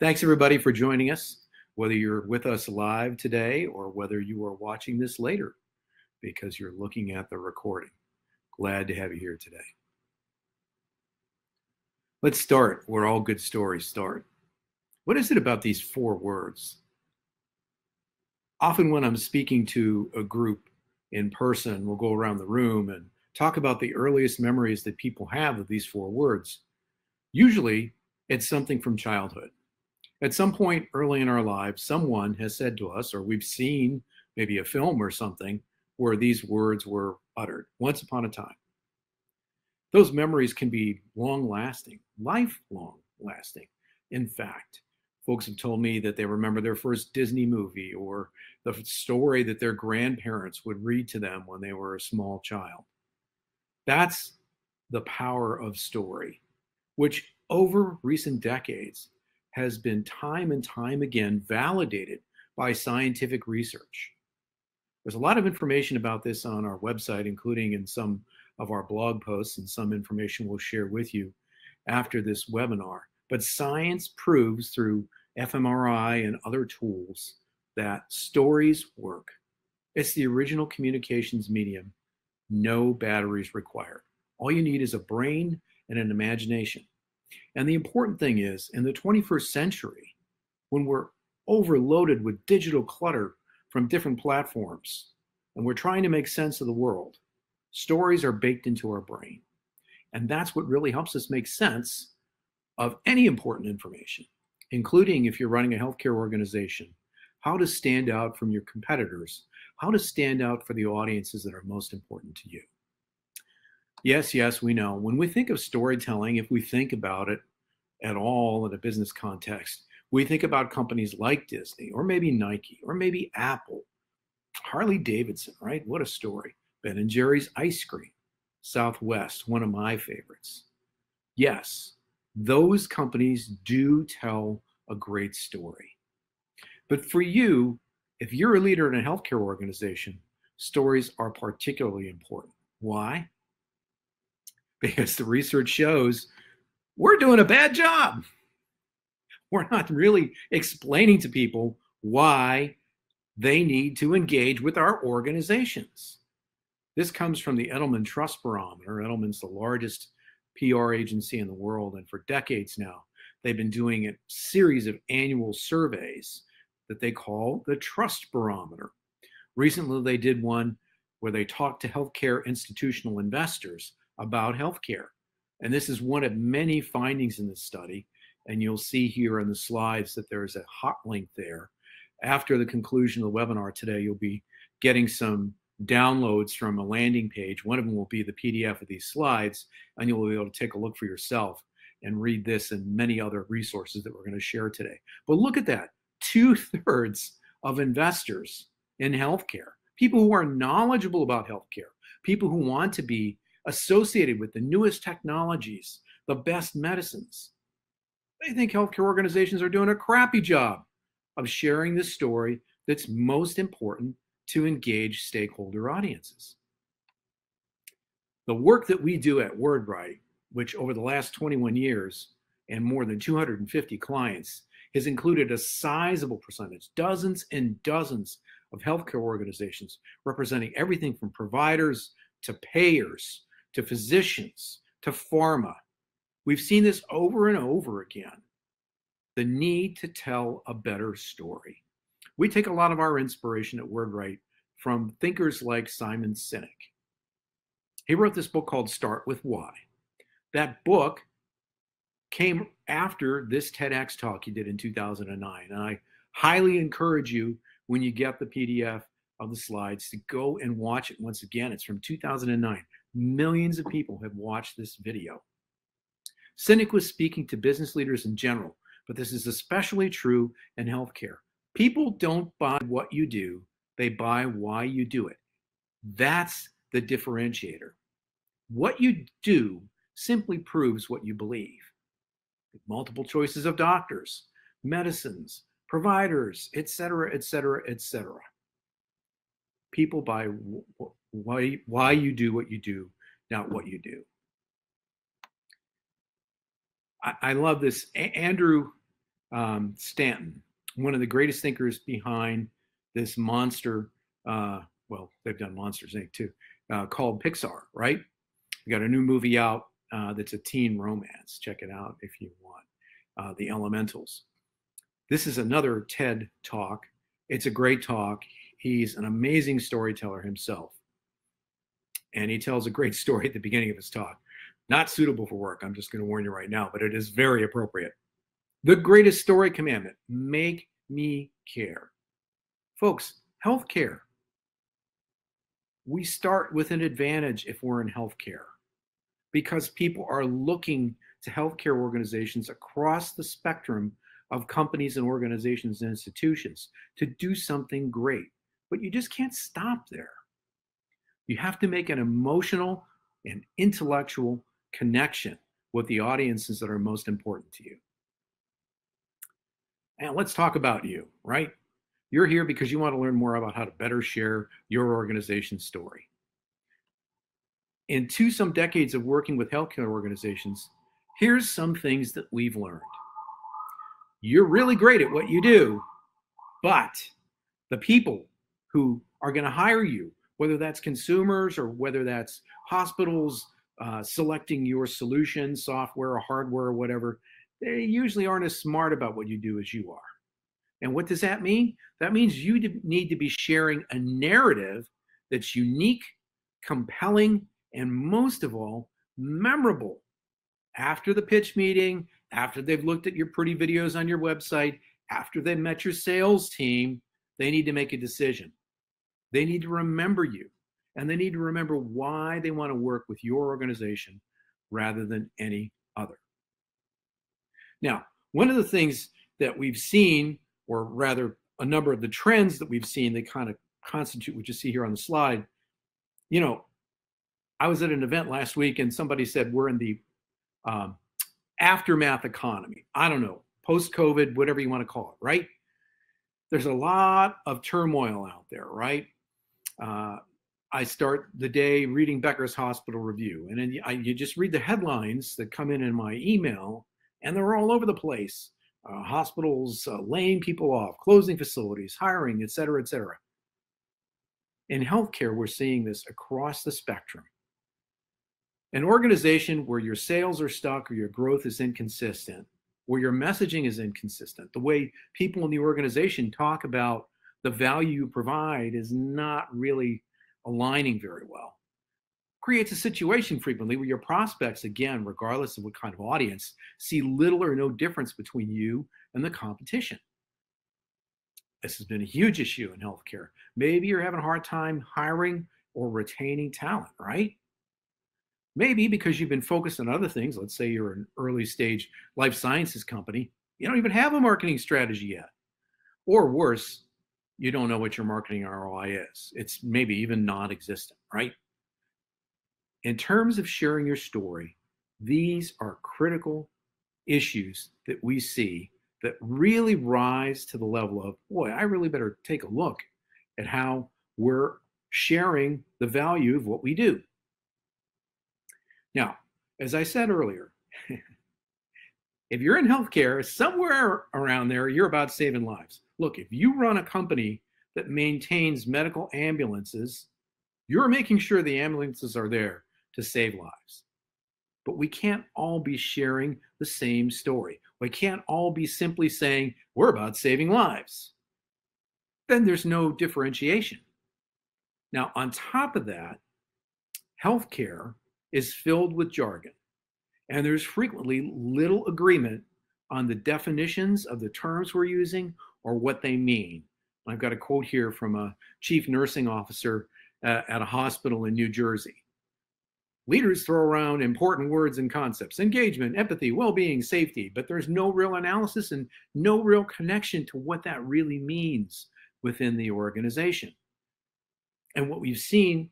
Thanks, everybody, for joining us, whether you're with us live today or whether you are watching this later because you're looking at the recording. Glad to have you here today. Let's start where all good stories start. What is it about these four words? Often, when I'm speaking to a group in person, we'll go around the room and talk about the earliest memories that people have of these four words. Usually, it's something from childhood. At some point early in our lives, someone has said to us, or we've seen maybe a film or something where these words were uttered once upon a time. Those memories can be long lasting, lifelong lasting. In fact, folks have told me that they remember their first Disney movie or the story that their grandparents would read to them when they were a small child. That's the power of story, which over recent decades has been time and time again validated by scientific research. There's a lot of information about this on our website, including in some of our blog posts and some information we'll share with you after this webinar. But science proves through fMRI and other tools that stories work. It's the original communications medium, no batteries required. All you need is a brain and an imagination. And the important thing is, in the 21st century, when we're overloaded with digital clutter from different platforms and we're trying to make sense of the world, stories are baked into our brain. And that's what really helps us make sense of any important information, including if you're running a healthcare organization, how to stand out from your competitors, how to stand out for the audiences that are most important to you. Yes, yes, we know. When we think of storytelling, if we think about it at all in a business context, we think about companies like Disney or maybe Nike or maybe Apple, Harley Davidson, right? What a story. Ben and Jerry's ice cream, Southwest, one of my favorites. Yes, those companies do tell a great story. But for you, if you're a leader in a healthcare organization, stories are particularly important. Why? Because the research shows we're doing a bad job. We're not really explaining to people why they need to engage with our organizations. This comes from the Edelman Trust Barometer. Edelman's the largest PR agency in the world, and for decades now, they've been doing a series of annual surveys that they call the Trust Barometer. Recently, they did one where they talked to healthcare institutional investors about healthcare. And this is one of many findings in this study. And you'll see here in the slides that there's a hot link there. After the conclusion of the webinar today, you'll be getting some downloads from a landing page. One of them will be the PDF of these slides, and you'll be able to take a look for yourself and read this and many other resources that we're going to share today. But look at that two thirds of investors in healthcare, people who are knowledgeable about healthcare, people who want to be associated with the newest technologies, the best medicines. They think healthcare organizations are doing a crappy job of sharing the story that's most important to engage stakeholder audiences. The work that we do at WordWrite, which over the last 21 years and more than 250 clients, has included a sizable percentage, dozens and dozens of healthcare organizations representing everything from providers to payers to physicians to pharma. We've seen this over and over again the need to tell a better story. We take a lot of our inspiration at WordWrite from thinkers like Simon Sinek. He wrote this book called Start with Why. That book came after this TEDx talk he did in 2009. And I highly encourage you, when you get the PDF of the slides, to go and watch it once again. It's from 2009. Millions of people have watched this video. Sinek was speaking to business leaders in general, but this is especially true in healthcare. People don't buy what you do, they buy why you do it. That's the differentiator. What you do simply proves what you believe. Multiple choices of doctors, medicines, providers, etc., etc., etc. People buy why why you do what you do, not what you do. I, I love this. A- Andrew um, Stanton, one of the greatest thinkers behind this monster. Uh, well, they've done Monsters Inc. too, uh, called Pixar, right? We got a new movie out uh, that's a teen romance. Check it out if you want. Uh, the Elementals. This is another TED talk. It's a great talk. He's an amazing storyteller himself. And he tells a great story at the beginning of his talk. Not suitable for work, I'm just going to warn you right now, but it is very appropriate. The greatest story commandment make me care. Folks, healthcare. We start with an advantage if we're in healthcare because people are looking to healthcare organizations across the spectrum of companies and organizations and institutions to do something great. But you just can't stop there. You have to make an emotional and intellectual connection with the audiences that are most important to you. And let's talk about you, right? You're here because you want to learn more about how to better share your organization's story. In two some decades of working with healthcare organizations, here's some things that we've learned. You're really great at what you do, but the people who are going to hire you, whether that's consumers or whether that's hospitals uh, selecting your solution, software or hardware or whatever, they usually aren't as smart about what you do as you are. And what does that mean? That means you need to be sharing a narrative that's unique, compelling, and most of all, memorable. After the pitch meeting, after they've looked at your pretty videos on your website, after they've met your sales team, they need to make a decision. They need to remember you and they need to remember why they want to work with your organization rather than any other. Now, one of the things that we've seen, or rather a number of the trends that we've seen that kind of constitute what you see here on the slide, you know, I was at an event last week and somebody said we're in the um, aftermath economy. I don't know, post COVID, whatever you want to call it, right? There's a lot of turmoil out there, right? Uh, I start the day reading Becker's Hospital Review, and then I, you just read the headlines that come in in my email, and they're all over the place. Uh, hospitals uh, laying people off, closing facilities, hiring, et cetera, et cetera. In healthcare, we're seeing this across the spectrum. An organization where your sales are stuck or your growth is inconsistent, where your messaging is inconsistent, the way people in the organization talk about the value you provide is not really aligning very well. Creates a situation frequently where your prospects, again, regardless of what kind of audience, see little or no difference between you and the competition. This has been a huge issue in healthcare. Maybe you're having a hard time hiring or retaining talent, right? Maybe because you've been focused on other things. Let's say you're an early stage life sciences company, you don't even have a marketing strategy yet. Or worse, you don't know what your marketing ROI is. It's maybe even non existent, right? In terms of sharing your story, these are critical issues that we see that really rise to the level of, boy, I really better take a look at how we're sharing the value of what we do. Now, as I said earlier, if you're in healthcare, somewhere around there, you're about saving lives. Look, if you run a company that maintains medical ambulances, you're making sure the ambulances are there to save lives. But we can't all be sharing the same story. We can't all be simply saying, we're about saving lives. Then there's no differentiation. Now, on top of that, healthcare is filled with jargon, and there's frequently little agreement on the definitions of the terms we're using or what they mean. I've got a quote here from a chief nursing officer uh, at a hospital in New Jersey. Leaders throw around important words and concepts engagement, empathy, well being, safety, but there's no real analysis and no real connection to what that really means within the organization. And what we've seen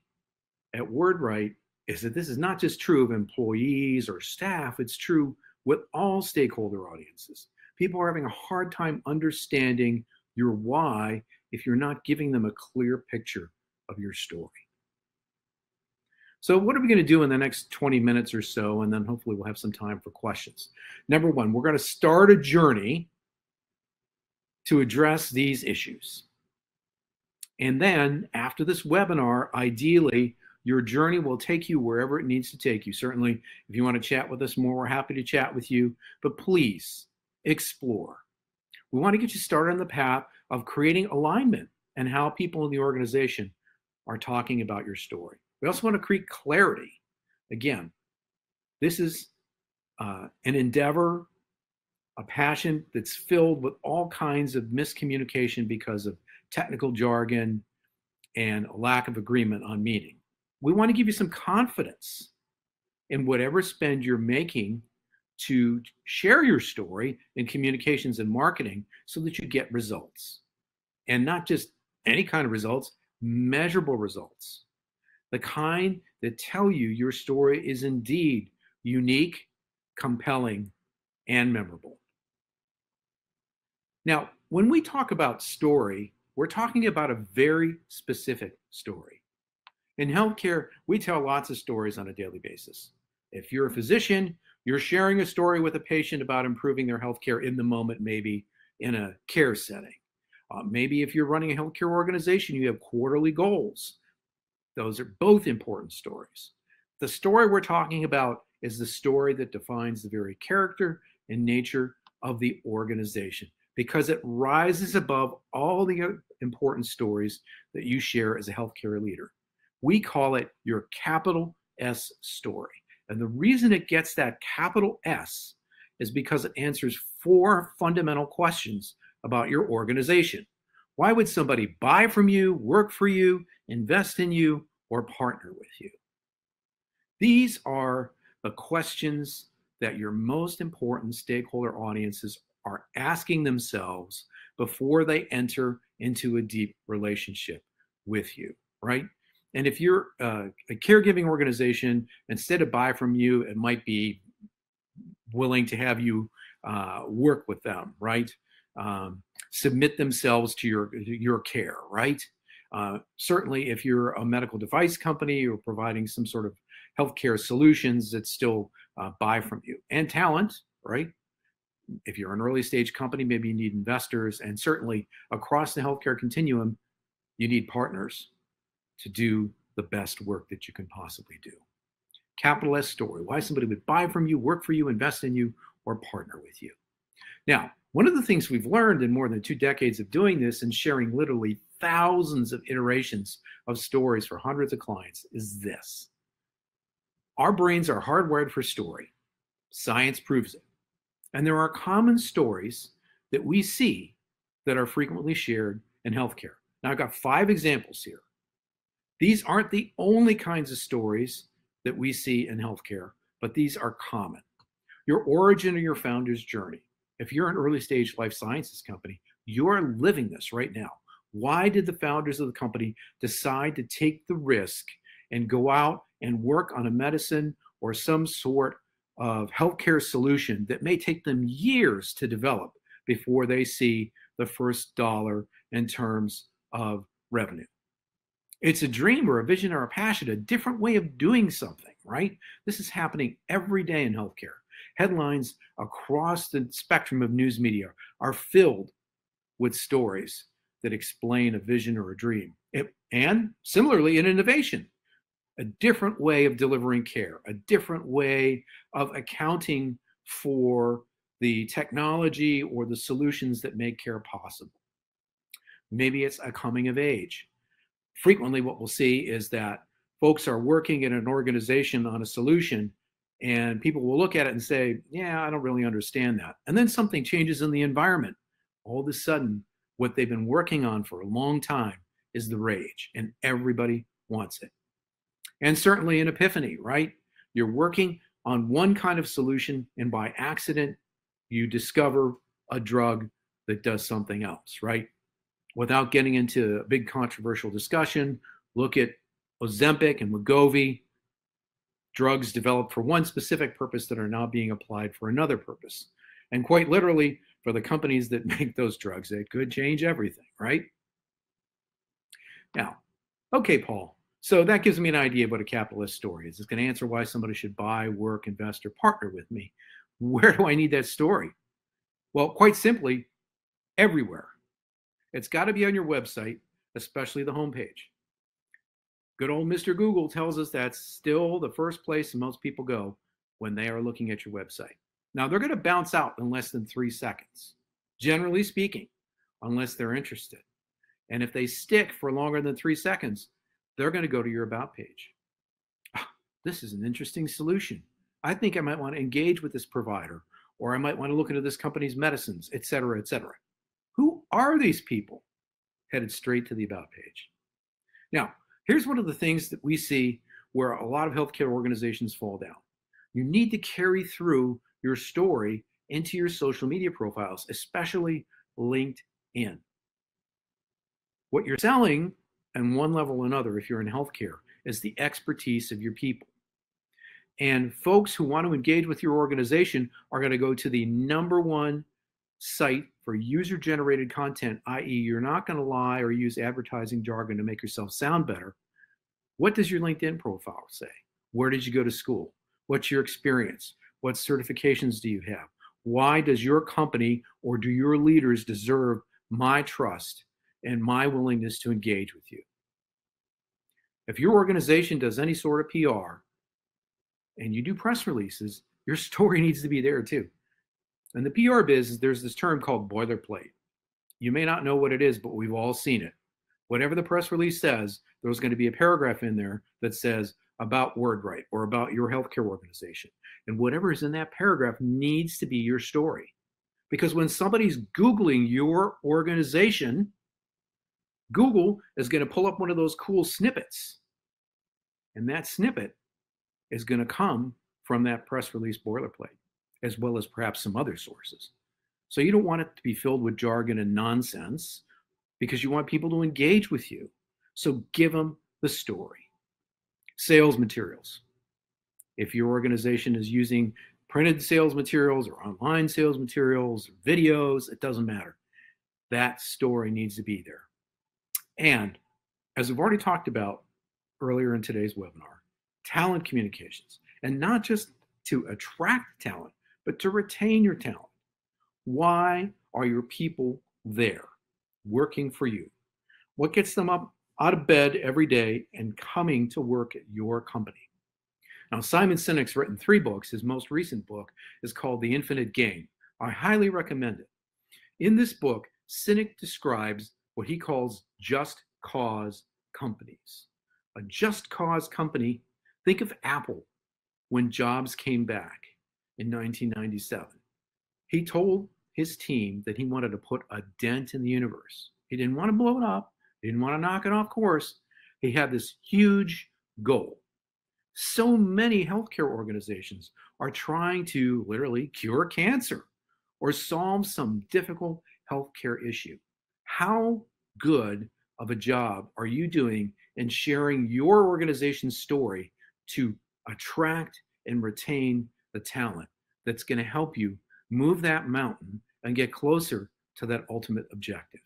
at WordWrite is that this is not just true of employees or staff, it's true with all stakeholder audiences. People are having a hard time understanding your why if you're not giving them a clear picture of your story. So, what are we going to do in the next 20 minutes or so? And then hopefully we'll have some time for questions. Number one, we're going to start a journey to address these issues. And then after this webinar, ideally, your journey will take you wherever it needs to take you. Certainly, if you want to chat with us more, we're happy to chat with you. But please explore. We want to get you started on the path of creating alignment and how people in the organization are talking about your story. We also want to create clarity. Again, this is uh, an endeavor, a passion that's filled with all kinds of miscommunication because of technical jargon and a lack of agreement on meaning. We want to give you some confidence in whatever spend you're making to share your story in communications and marketing so that you get results. And not just any kind of results, measurable results. The kind that tell you your story is indeed unique, compelling, and memorable. Now, when we talk about story, we're talking about a very specific story. In healthcare, we tell lots of stories on a daily basis. If you're a physician, you're sharing a story with a patient about improving their healthcare in the moment, maybe in a care setting. Uh, maybe if you're running a healthcare organization, you have quarterly goals. Those are both important stories. The story we're talking about is the story that defines the very character and nature of the organization because it rises above all the important stories that you share as a healthcare leader. We call it your capital S story. And the reason it gets that capital S is because it answers four fundamental questions about your organization. Why would somebody buy from you, work for you, invest in you, or partner with you? These are the questions that your most important stakeholder audiences are asking themselves before they enter into a deep relationship with you, right? And if you're uh, a caregiving organization, instead of buy from you, it might be willing to have you uh, work with them, right? Um, submit themselves to your your care, right? Uh, certainly, if you're a medical device company or providing some sort of healthcare solutions, it's still uh, buy from you and talent, right? If you're an early stage company, maybe you need investors, and certainly across the healthcare continuum, you need partners to do the best work that you can possibly do. Capital S story why somebody would buy from you, work for you, invest in you, or partner with you. Now, one of the things we've learned in more than two decades of doing this and sharing literally thousands of iterations of stories for hundreds of clients is this our brains are hardwired for story. Science proves it. And there are common stories that we see that are frequently shared in healthcare. Now, I've got five examples here. These aren't the only kinds of stories that we see in healthcare, but these are common. Your origin or your founder's journey. If you're an early stage life sciences company, you're living this right now. Why did the founders of the company decide to take the risk and go out and work on a medicine or some sort of healthcare solution that may take them years to develop before they see the first dollar in terms of revenue? It's a dream or a vision or a passion, a different way of doing something, right? This is happening every day in healthcare. Headlines across the spectrum of news media are filled with stories that explain a vision or a dream. It, and similarly, in innovation, a different way of delivering care, a different way of accounting for the technology or the solutions that make care possible. Maybe it's a coming of age. Frequently, what we'll see is that folks are working in an organization on a solution, and people will look at it and say, Yeah, I don't really understand that. And then something changes in the environment. All of a sudden, what they've been working on for a long time is the rage, and everybody wants it. And certainly an epiphany, right? You're working on one kind of solution, and by accident, you discover a drug that does something else, right? Without getting into a big controversial discussion, look at Ozempic and Wegovy, drugs developed for one specific purpose that are now being applied for another purpose. And quite literally, for the companies that make those drugs, it could change everything, right? Now, okay, Paul, so that gives me an idea of what a capital S story is. It's going to answer why somebody should buy, work, invest, or partner with me. Where do I need that story? Well, quite simply, everywhere. It's got to be on your website, especially the homepage. Good old Mr. Google tells us that's still the first place most people go when they are looking at your website. Now, they're going to bounce out in less than three seconds, generally speaking, unless they're interested. And if they stick for longer than three seconds, they're going to go to your About page. Oh, this is an interesting solution. I think I might want to engage with this provider, or I might want to look into this company's medicines, et cetera, et cetera. Are these people? Headed straight to the About page. Now, here's one of the things that we see where a lot of healthcare organizations fall down. You need to carry through your story into your social media profiles, especially LinkedIn. What you're selling, and one level or another, if you're in healthcare, is the expertise of your people. And folks who want to engage with your organization are going to go to the number one site for user generated content, i.e., you're not going to lie or use advertising jargon to make yourself sound better. What does your LinkedIn profile say? Where did you go to school? What's your experience? What certifications do you have? Why does your company or do your leaders deserve my trust and my willingness to engage with you? If your organization does any sort of PR and you do press releases, your story needs to be there too. In the PR biz, there's this term called boilerplate. You may not know what it is, but we've all seen it. Whatever the press release says, there's going to be a paragraph in there that says about WordWrite or about your healthcare organization. And whatever is in that paragraph needs to be your story. Because when somebody's Googling your organization, Google is going to pull up one of those cool snippets. And that snippet is going to come from that press release boilerplate as well as perhaps some other sources. So you don't want it to be filled with jargon and nonsense because you want people to engage with you. So give them the story. Sales materials. If your organization is using printed sales materials or online sales materials or videos, it doesn't matter. That story needs to be there. And as we've already talked about earlier in today's webinar, talent communications, and not just to attract talent, but to retain your talent. Why are your people there working for you? What gets them up out of bed every day and coming to work at your company? Now, Simon Sinek's written three books. His most recent book is called The Infinite Game. I highly recommend it. In this book, Sinek describes what he calls just cause companies. A just cause company, think of Apple when Jobs came back in 1997. He told his team that he wanted to put a dent in the universe. He didn't want to blow it up, he didn't want to knock it off course. He had this huge goal. So many healthcare organizations are trying to literally cure cancer or solve some difficult healthcare issue. How good of a job are you doing in sharing your organization's story to attract and retain the talent that's going to help you move that mountain and get closer to that ultimate objective.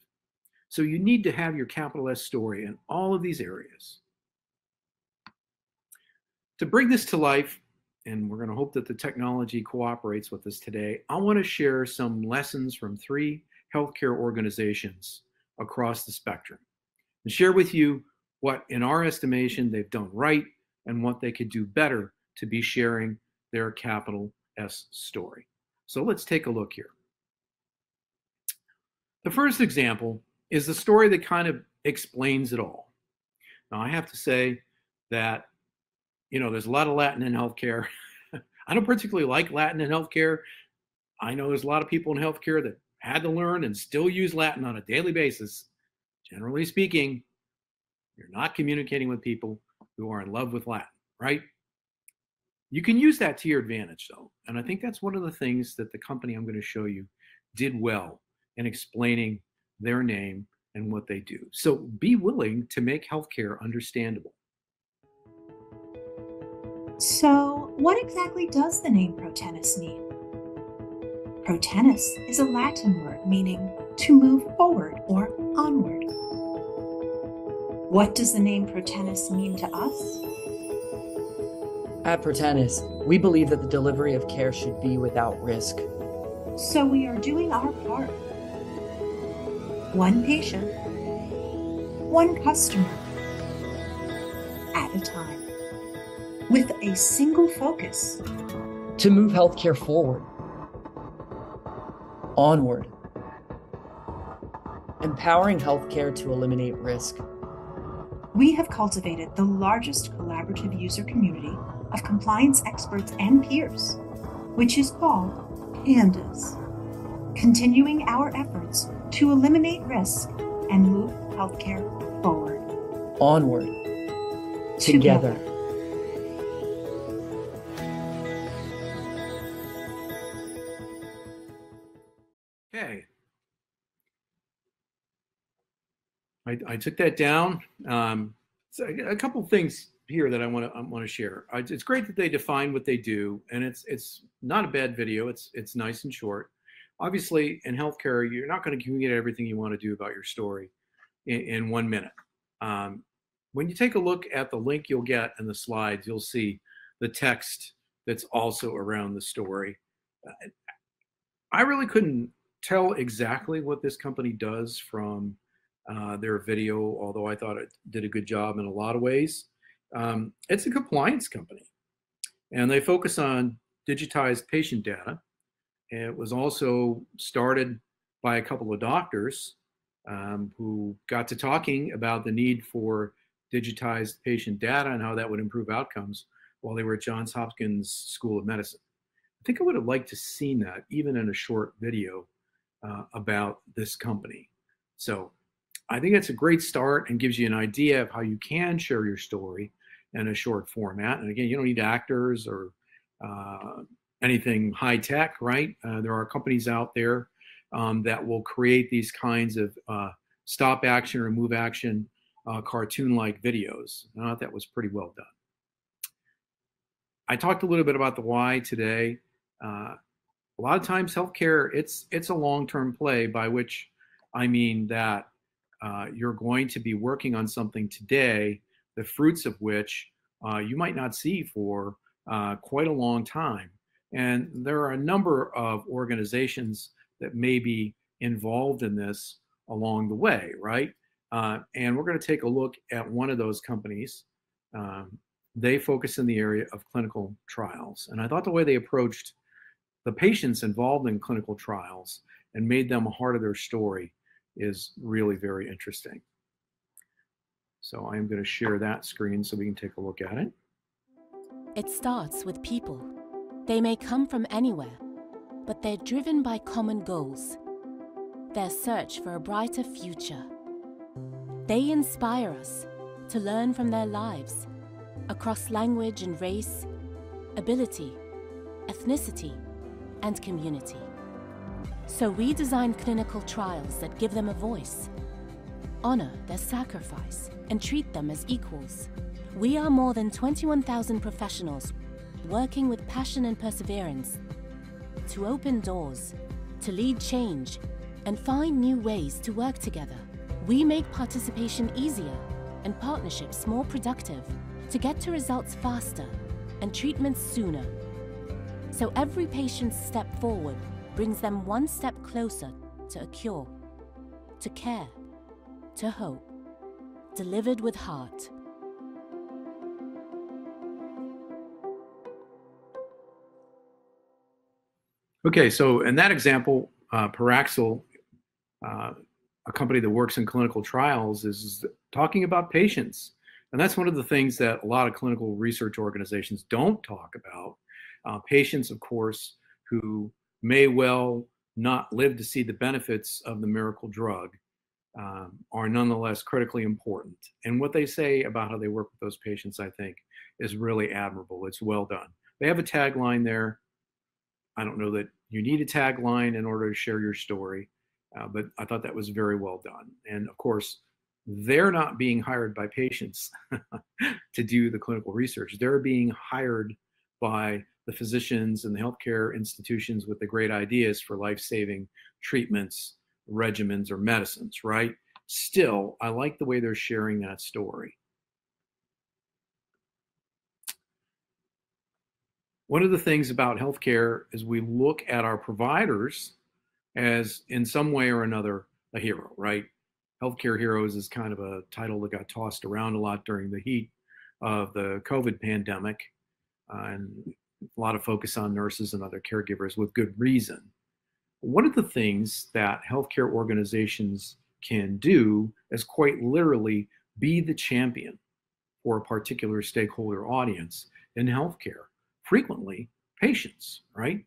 So you need to have your capital S story in all of these areas. To bring this to life, and we're going to hope that the technology cooperates with us today, I want to share some lessons from three healthcare organizations across the spectrum and share with you what, in our estimation, they've done right and what they could do better to be sharing their capital S story. So let's take a look here. The first example is the story that kind of explains it all. Now, I have to say that, you know, there's a lot of Latin in healthcare. I don't particularly like Latin in healthcare. I know there's a lot of people in healthcare that had to learn and still use Latin on a daily basis. Generally speaking, you're not communicating with people who are in love with Latin, right? You can use that to your advantage, though. And I think that's one of the things that the company I'm going to show you did well in explaining their name and what they do. So be willing to make healthcare understandable. So, what exactly does the name Protenus mean? Protenus is a Latin word meaning to move forward or onward. What does the name Protenus mean to us? At Protenus, we believe that the delivery of care should be without risk. So we are doing our part. one patient, one customer at a time, with a single focus to move healthcare forward, onward, empowering healthcare to eliminate risk. We have cultivated the largest collaborative user community of compliance experts and peers, which is called PANDAS, continuing our efforts to eliminate risk and move healthcare forward. Onward, together. together. Okay. I, I took that down. Um, so a couple things here that I want to want to share. It's great that they define what they do, and it's it's not a bad video. It's it's nice and short. Obviously, in healthcare, you're not going to communicate everything you want to do about your story in, in one minute. Um, when you take a look at the link you'll get in the slides, you'll see the text that's also around the story. Uh, I really couldn't tell exactly what this company does from uh, their video, although I thought it did a good job in a lot of ways. Um, it's a compliance company, and they focus on digitized patient data. It was also started by a couple of doctors um, who got to talking about the need for digitized patient data and how that would improve outcomes while they were at Johns Hopkins School of Medicine. I think I would have liked to seen that even in a short video uh, about this company. So I think it's a great start and gives you an idea of how you can share your story in a short format. And again, you don't need actors or uh, anything high tech, right? Uh, there are companies out there um, that will create these kinds of uh, stop action or move action uh, cartoon like videos. I thought that was pretty well done. I talked a little bit about the why today. Uh, a lot of times healthcare, it's, it's a long-term play by which I mean that uh, you're going to be working on something today the fruits of which uh, you might not see for uh, quite a long time. And there are a number of organizations that may be involved in this along the way, right? Uh, and we're going to take a look at one of those companies. Um, they focus in the area of clinical trials. And I thought the way they approached the patients involved in clinical trials and made them a heart of their story is really very interesting. So I'm going to share that screen so we can take a look at it. It starts with people. They may come from anywhere, but they're driven by common goals. Their search for a brighter future. They inspire us to learn from their lives across language and race, ability, ethnicity, and community. So we design clinical trials that give them a voice, honor their sacrifice, and treat them as equals. We are more than 21,000 professionals working with passion and perseverance to open doors, to lead change, and find new ways to work together. We make participation easier and partnerships more productive to get to results faster and treatments sooner. So every patient's step forward brings them one step closer to a cure, to care, to hope delivered with heart. Okay, so in that example, uh, Parexel, uh, a company that works in clinical trials, is talking about patients. And that's one of the things that a lot of clinical research organizations don't talk about. Uh, patients, of course, who may well not live to see the benefits of the miracle drug um, are nonetheless critically important. And what they say about how they work with those patients, I think, is really admirable. It's well done. They have a tagline there. I don't know that you need a tagline in order to share your story, uh, but I thought that was very well done. And of course, they're not being hired by patients to do the clinical research. They're being hired by the physicians and the healthcare institutions with the great ideas for life saving treatments regimens or medicines, right? Still, I like the way they're sharing that story. One of the things about healthcare is we look at our providers as, in some way or another, a hero, right? Healthcare heroes is kind of a title that got tossed around a lot during the heat of the COVID pandemic, uh, and a lot of focus on nurses and other caregivers with good reason. One of the things that healthcare organizations can do is quite literally be the champion for a particular stakeholder audience in healthcare. Frequently, patients, right?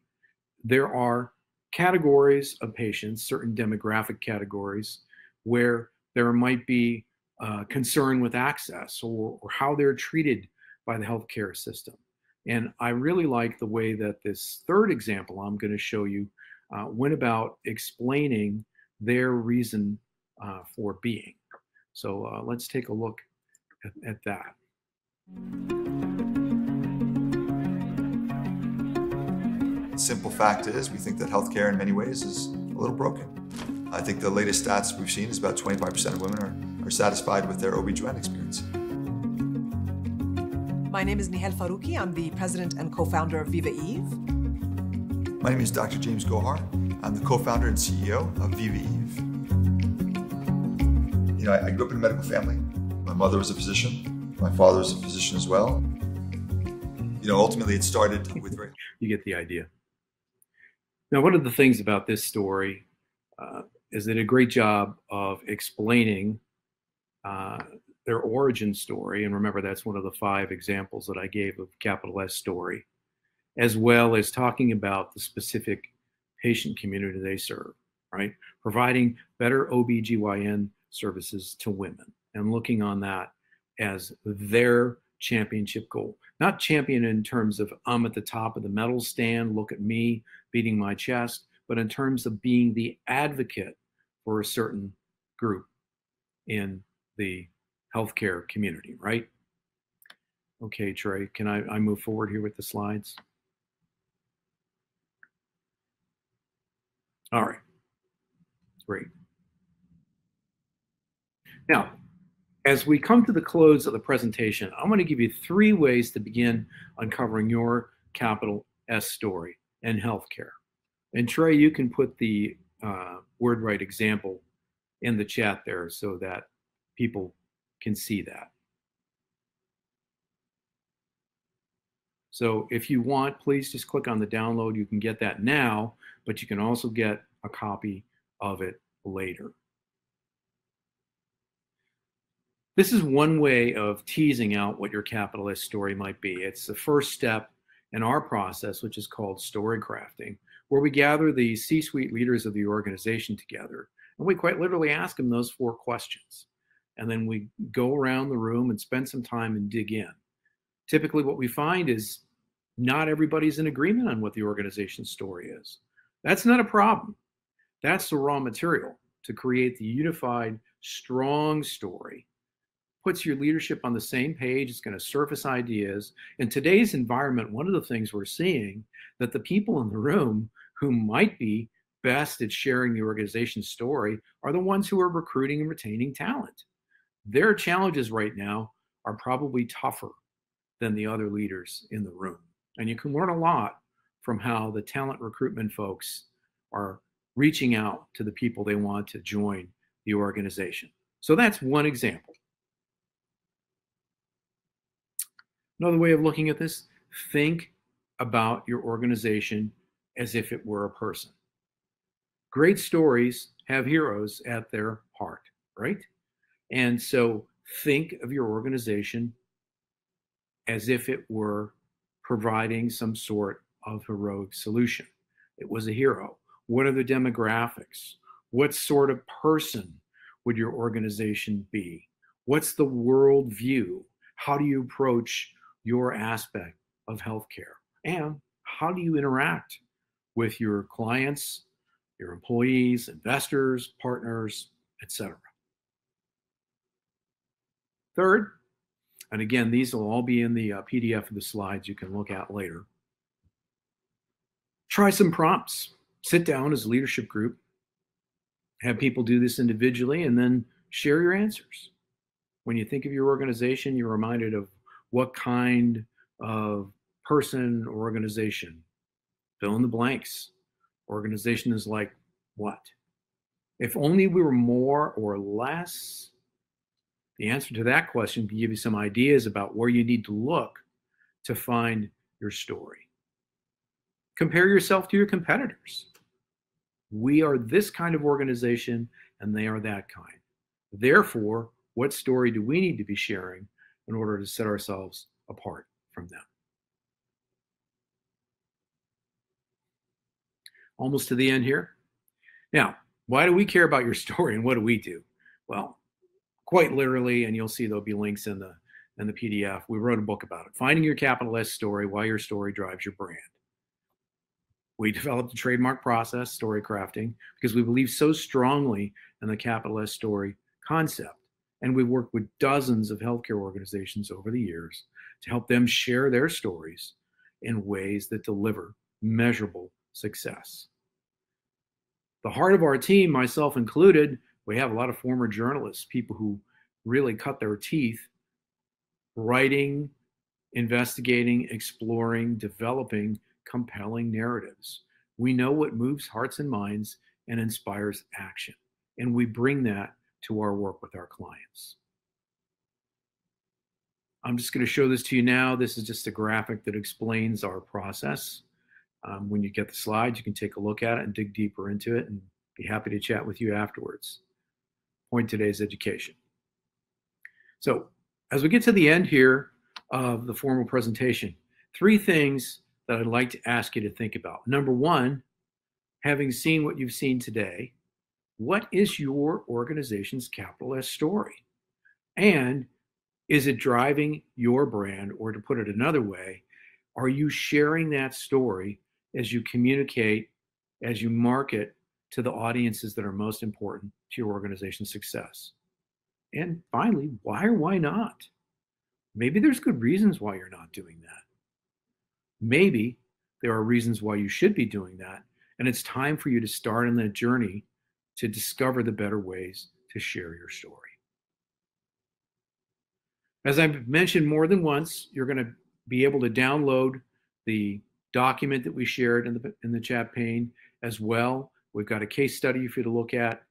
There are categories of patients, certain demographic categories, where there might be uh, concern with access or, or how they're treated by the healthcare system. And I really like the way that this third example I'm going to show you uh, went about explaining their reason uh, for being. So uh, let's take a look at, at that. Simple fact is, we think that healthcare in many ways is a little broken. I think the latest stats we've seen is about 25% of women are, are satisfied with their OB/GYN experience. My name is Nihal Faruqi. I'm the president and co-founder of Viva Eve. My name is Dr. James Gohar. I'm the co-founder and CEO of Viva Eve. You know, I, grew up in a medical family. My mother was a physician. My father was a physician as well. You know, ultimately it started with you get the idea. Now, one of the things about this story uh, is did a great job of explaining uh, their origin story. And remember, that's one of the five examples that I gave of capital S story, as well as talking about the specific patient community they serve, right? Providing better OBGYN services to women and looking on that as their championship goal. Not champion in terms of I'm at the top of the medal stand, look at me beating my chest, but in terms of being the advocate for a certain group in the healthcare community, right? Okay, Trey, can I, I move forward here with the slides? All right, great. Now, as we come to the close of the presentation, I'm going to give you three ways to begin uncovering your capital S story in healthcare. And Trey, you can put the uh, WordWrite example in the chat there so that people can see that. So if you want, please just click on the download. You can get that now, but you can also get a copy of it later. This is one way of teasing out what your capital S story might be. It's the first step in our process, which is called story crafting, where we gather the C suite leaders of the organization together and we quite literally ask them those four questions. And then we go around the room and spend some time and dig in. Typically, what we find is not everybody's in agreement on what the organization's story is. That's not a problem. That's the raw material to create the unified, strong story puts your leadership on the same page. It's going to surface ideas. In today's environment, one of the things we're seeing that the people in the room who might be best at sharing the organization's story are the ones who are recruiting and retaining talent. Their challenges right now are probably tougher than the other leaders in the room. And you can learn a lot from how the talent recruitment folks are reaching out to the people they want to join the organization. So that's one example. Another way of looking at this, think about your organization as if it were a person. Great stories have heroes at their heart, right? And so think of your organization as if it were providing some sort of heroic solution. It was a hero. What are the demographics? What sort of person would your organization be? What's the world view? How do you approach your aspect of healthcare? And how do you interact with your clients, your employees, investors, partners, etc. Third, and again, these will all be in the uh, PDF of the slides you can look at later. Try some prompts. Sit down as a leadership group, have people do this individually, and then share your answers. When you think of your organization, you're reminded of what kind of person or organization. Fill in the blanks. Organization is like what? If only we were more or less, the answer to that question can give you some ideas about where you need to look to find your story. Compare yourself to your competitors. We are this kind of organization and they are that kind. Therefore, what story do we need to be sharing in order to set ourselves apart from them? Almost to the end here. Now, why do we care about your story and what do we do? Well, quite literally, and you'll see there'll be links in the in the PDF. We wrote a book about it. Finding your capital S story, why your story drives your brand. We developed a trademark process, story crafting, because we believe so strongly in the capital S story concept. And we've worked with dozens of healthcare organizations over the years to help them share their stories in ways that deliver measurable success. The heart of our team, myself included, we have a lot of former journalists, people who really cut their teeth writing, investigating, exploring, developing compelling narratives. We know what moves hearts and minds and inspires action. And we bring that to our work with our clients. I'm just going to show this to you now. This is just a graphic that explains our process. Um, when you get the slides, you can take a look at it and dig deeper into it and be happy to chat with you afterwards. Today's education. So as we get to the end here of the formal presentation, three things that I'd like to ask you to think about. Number one, having seen what you've seen today, what is your organization's capital S story? And is it driving your brand? Or to put it another way, are you sharing that story as you communicate, as you market to the audiences that are most important to your organization's success? And finally, why or why not? Maybe there's good reasons why you're not doing that. Maybe there are reasons why you should be doing that. And it's time for you to start on that journey to discover the better ways to share your story. As I've mentioned more than once, you're going to be able to download the document that we shared in the, in the chat pane as well. We've got a case study for you to look at,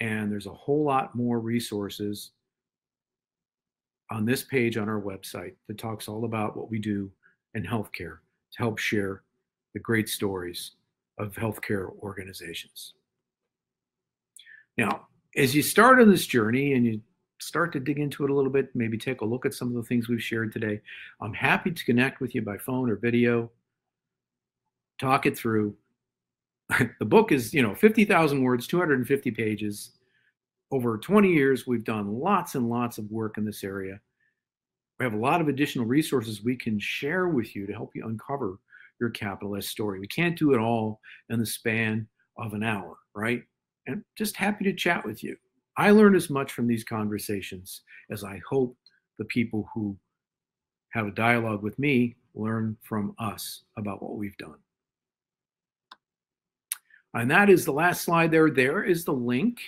and there's a whole lot more resources on this page on our website that talks all about what we do in healthcare to help share the great stories of healthcare organizations. Now, as you start on this journey and you start to dig into it a little bit, maybe take a look at some of the things we've shared today, I'm happy to connect with you by phone or video, talk it through. the book is, you know, 50,000 words, 250 pages. Over 20 years, we've done lots and lots of work in this area. We have a lot of additional resources we can share with you to help you uncover your capital S story. We can't do it all in the span of an hour, right? And just happy to chat with you. I learned as much from these conversations as I hope the people who have a dialogue with me learn from us about what we've done. And that is the last slide there. There is the link.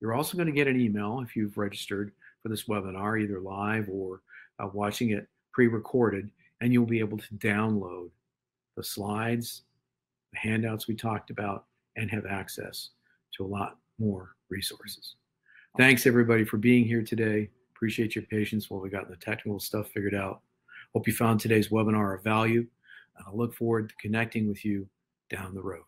You're also going to get an email if you've registered for this webinar, either live or uh, watching it pre-recorded, and you'll be able to download the slides, the handouts we talked about, and have access to a lot more resources. Thanks everybody for being here today. Appreciate your patience while we got the technical stuff figured out. Hope you found today's webinar of value, I look forward to connecting with you down the road.